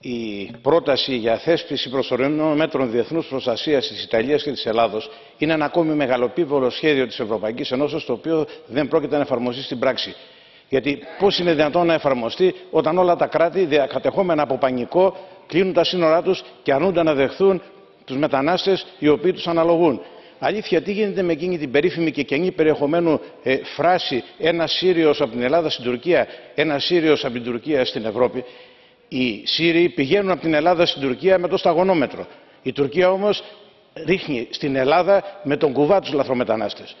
η πρόταση για θέσπιση προσωρινών μέτρων διεθνούς προστασίας της Ιταλίας και της Ελλάδος είναι ένα ακόμη μεγαλοπίβολο σχέδιο της Ευρωπαϊκής Ενώσεως το οποίο δεν πρόκειται να εφαρμοστεί στην πράξη. Γιατί πώς είναι δυνατόν να εφαρμοστεί όταν όλα τα κράτη διακατεχόμενα από πανικό κλείνουν τα σύνορά τους και αρνούνται να δεχθούν τους μετανάστες οι οποίοι τους αναλογούν. Αλήθεια, τι γίνεται με εκείνη την περίφημη και κενή περιεχομένου ε, φράση «ένα Σύριος από την Ελλάδα στην Τουρκία, ένα Σύριος από την Τουρκία στην Ευρώπη» οι Σύριοι πηγαίνουν από την Ελλάδα στην Τουρκία με το σταγονόμετρο. Η Τουρκία όμως ρίχνει στην Ελλάδα με τον κουβά τους λαθρομετανάστες.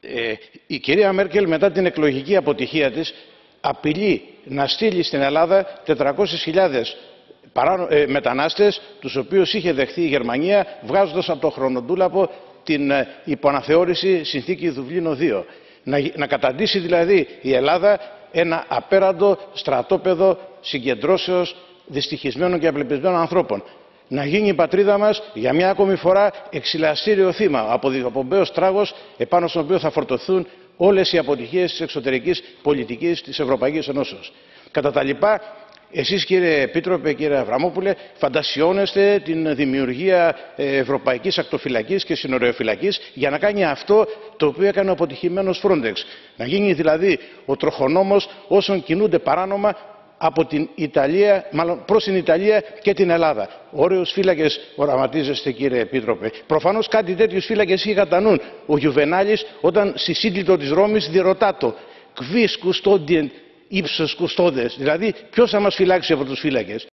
Ε, η κυρία Μέρκελ μετά την εκλογική αποτυχία της απειλεί να στείλει στην Ελλάδα 400.000 ε, μετανάστες τους οποίους είχε δεχθεί η Γερμανία βγάζοντας από το χρονοτούλαπο την ε, υποαναθεώρηση συνθήκη Δουβλίνο 2. Να, να καταντήσει δηλαδή η Ελλάδα ένα απέραντο στρατόπεδο συγκεντρώσεως δυστυχισμένων και απελπισμένων ανθρώπων. Να γίνει η πατρίδα μας για μια ακόμη φορά εξυλαστήριο θύμα, από διοπομπαίος τράγος επάνω στον οποίο θα φορτωθούν όλες οι αποτυχίες της εξωτερικής πολιτικής της Ευρωπαϊκής Ενώσεως. Κατά τα λοιπά, εσείς κύριε Επίτροπε, κύριε Αβραμόπουλε, φαντασιώνεστε την δημιουργία ε, Ευρωπαϊκής Ακτοφυλακής και Συνοριοφυλακής για να κάνει αυτό το οποίο έκανε ο αποτυχημένος Frontex. Να γίνει δηλαδή ο τροχονόμος όσων κινούνται παράνομα από την Ιταλία, μάλλον προς την Ιταλία και την Ελλάδα. Ωραίους φύλακες οραματίζεστε κύριε Επίτροπε. Προφανώς κάτι τέτοιους φύλακες είχε κατά νου ο Γιουβενάλης όταν στη σύντλητο της Ρώμης διερωτά το «Quis custodient ύψος κουστόδες. Δηλαδή ποιος θα μας φυλάξει από τους φύλακες;